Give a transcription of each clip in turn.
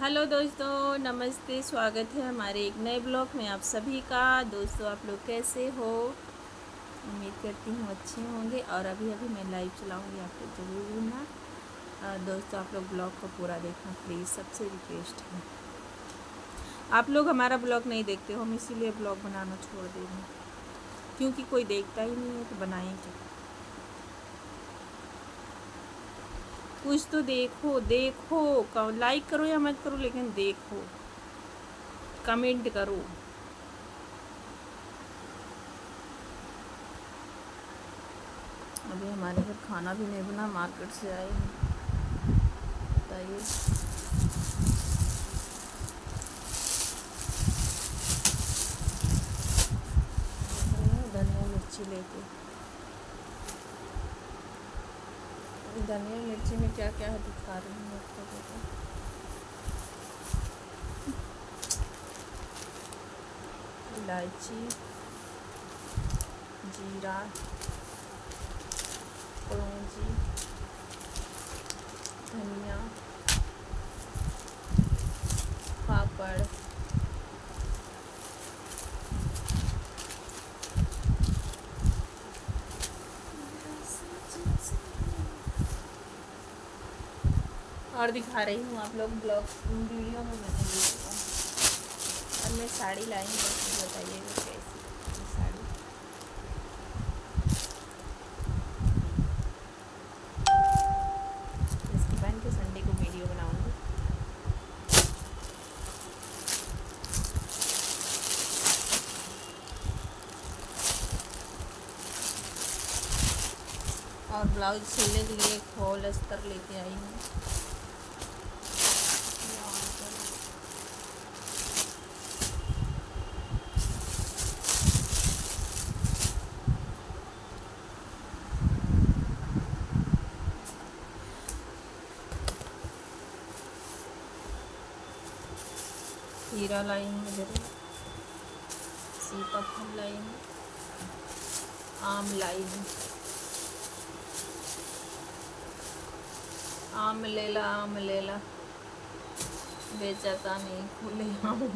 Hello दोस्तों, नमस्ते, स्वागत है हमारे एक नए ब्लॉग में आप सभी का। दोस्तों, आप लोग कैसे हो? उम्मीद करती हूँ अच्छे होंगे और अभी अभी मैं लाइव चलाऊँगी आप लोग ज़रूर ना दोस्तों, आप लोग ब्लॉग को पूरा देखना प्लीज़ सबसे रिक्वेस्ट है। आप लोग हमारा ब्लॉग नहीं देखते हो, हम इसीलिए ब्लॉग बनाना छोड़ दे रहे हैं क्योंकि कोई देखता ही नहीं है तो बनाएँगे। कुछ तो देखो देखो। लाइक करो या मत करो लेकिन देखो। कमेंट करो। अभी हमारे घर खाना भी नहीं बना मार्केट से आए बताइए। धनिया मिर्ची लेके। धनिया मिर्ची में क्या क्या है दिखा रही हूँ आपको देखो इलायची, जीरा कलौजी धनिया, पापड़। और दिखा रही हूँ आप लोग ब्लॉग वीडियो में देखा। और मैं साड़ी लाई हूँ बताइएगा कैसी साड़ी। के वीडियो बनाऊँगी। और ब्लाउज सिलने के लिए खोल, अस्तर लेके आई हूँ। खीरा लाई हूँ इधर सीताफल लाई हूँ आम लाई हूँ आम ले ला आम ला बेचता नहीं, खुले आम।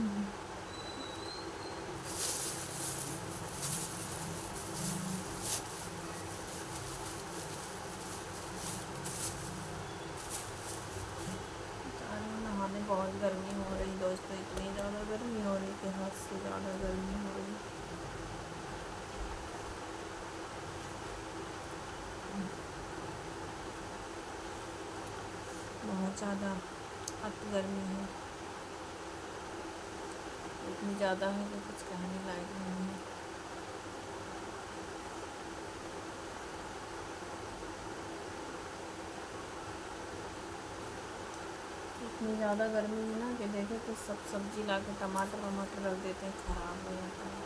बहुत गर्मी हो रही दोस्तों इतनी ज़्यादा गर्मी हो रही कि हद से ज़्यादा गर्मी हो रही बहुत ज़्यादा अत गर्मी है। इतनी ज़्यादा है कि कुछ कहने लायक नहीं है। इतनी ज़्यादा गर्मी है ना कि देखे तो सब सब्ज़ी ला के टमाटर वमाटर रख देते हैं, ख़राब हो जाता है।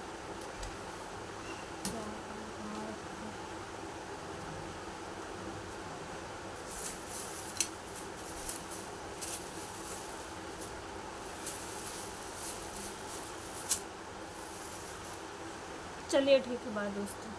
चलिए ठीक है बाय दोस्तों।